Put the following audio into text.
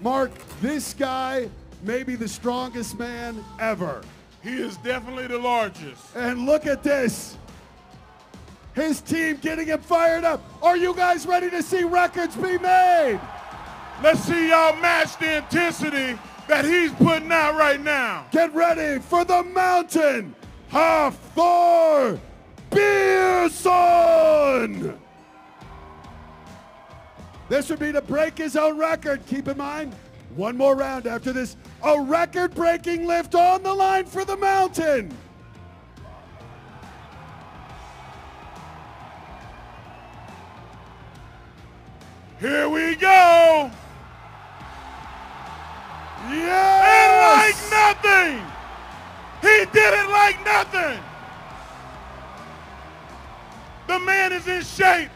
Mark, this guy may be the strongest man ever. He is definitely the largest. And look at this. His team getting him fired up. Are you guys ready to see records be made? Let's see y'all match the intensity that he's putting out right now. Get ready for the mountain. Hafthor Björnsson. This would be to break his own record. Keep in mind, one more round after this. A record-breaking lift on the line for the mountain. Here we go. Yes! And like nothing, he did it like nothing. The man is in shape.